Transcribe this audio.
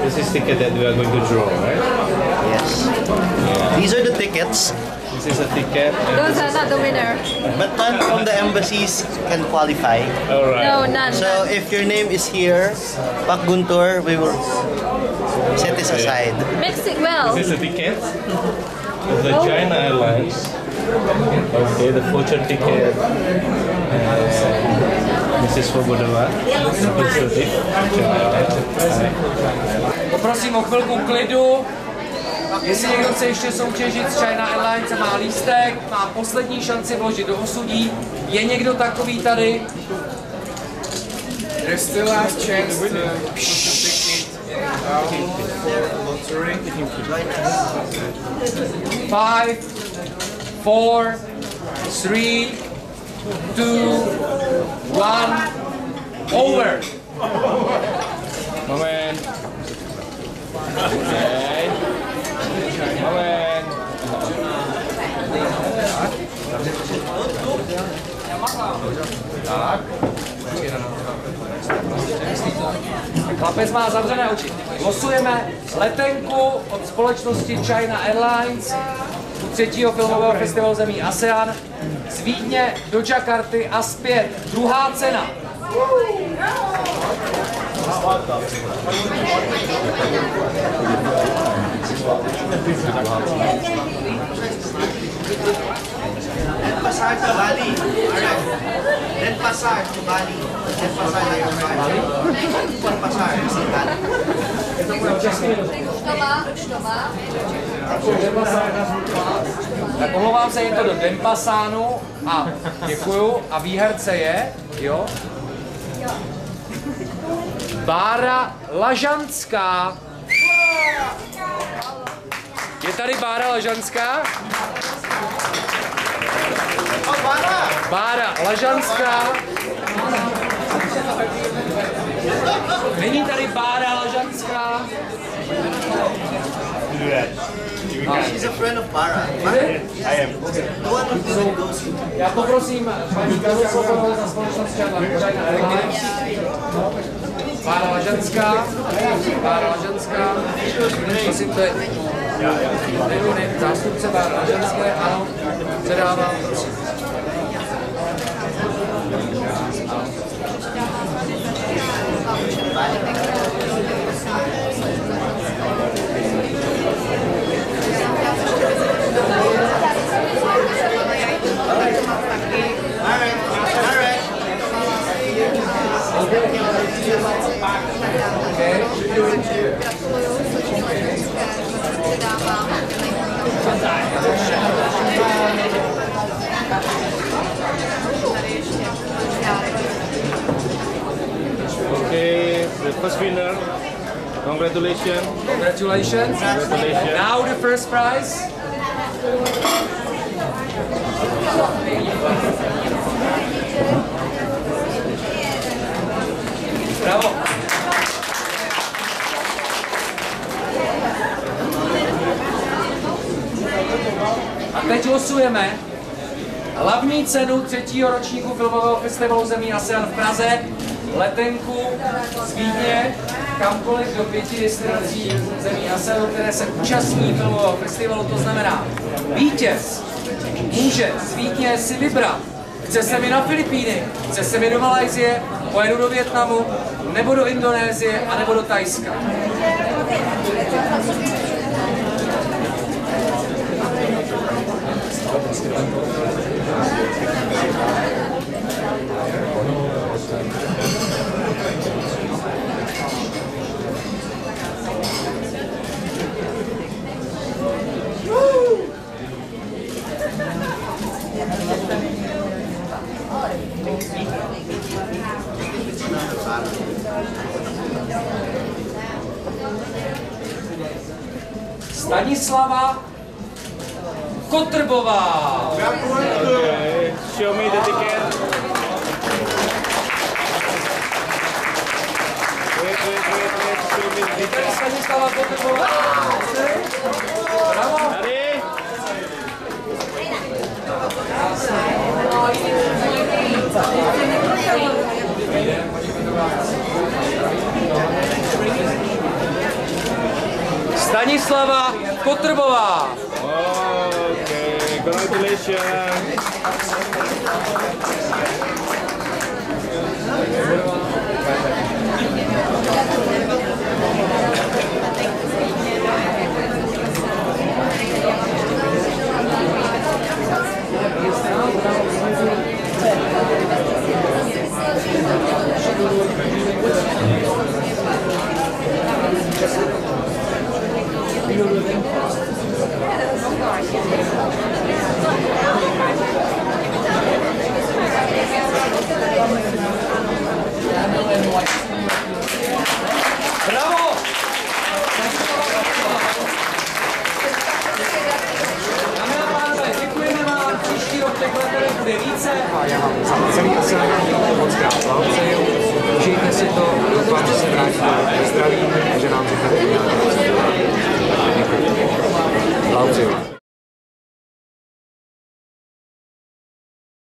This is the ticket that we are going to draw, right? Yes. These are the tickets, This is a ticket. Those are not the winner. but none from the embassies can qualify. All right. No, none. So if your name is here, Pak Guntur, we will set this aside. Mix it well. This is a ticket of the China Airlines. Okay, the voucher ticket. China Airlines. Hi. Poprosím o chvilku klidu. Jestli někdo chce ještě soutěžit s China Airlines má lístek, má poslední šanci vložit do osudí. Je někdo takový tady? There's still last chance to. Five, four, three, two, one, over. Moment. Okay. Moment. Chlapec má zavřené oči. Losujeme letenku od společnosti China Airlines třetího filmového festivalu zemí ASEAN z Vídně do Jakarty a zpět. Druhá cena. Denpasar to Bali. Alright. Bali. Denpasar to Bali. Denpasar to Bali. To má, už to má. Tak omlouvám se, je to do Denpasánu a děkuju. A výherce je, jo, Bára Lažanská. Je tady Bára Lažanská? Bára Lažanská. Není tady Bára Lažanská. She's a friend of Bara. I am. The one who didn't go to Já poprosím paní Karlsovou za společnost Airlines. Bára Lažanská. Bára Lažanská. Prosím, to je zástupce Bára Lažanské, ano, předávám, prosím. Okay, first winner. Congratulations. Congratulations. Congratulations. Now the first prize. Bravo. A teď losujeme hlavní cenu třetího ročníku filmového festivalu zemí ASEAN v Praze, letenku z Vídně, kamkoliv do pěti destinací zemí ASEANu, které se účastní filmového festivalu, to znamená vítěz může z Vídně si vybrat, chce se mi na Filipíny, chce se mi do Malajzie, pojedu do Větnamu, nebo do Indonésie, anebo do Tajska. Stanislava Kotrbová. Okay, show me the ticket. Wait, wait, wait, wait. Show me the ticket. Stanislava Kotrbová. Bravo. Tady. Stanislava Kotrbová. Okay, congratulations. Bravo!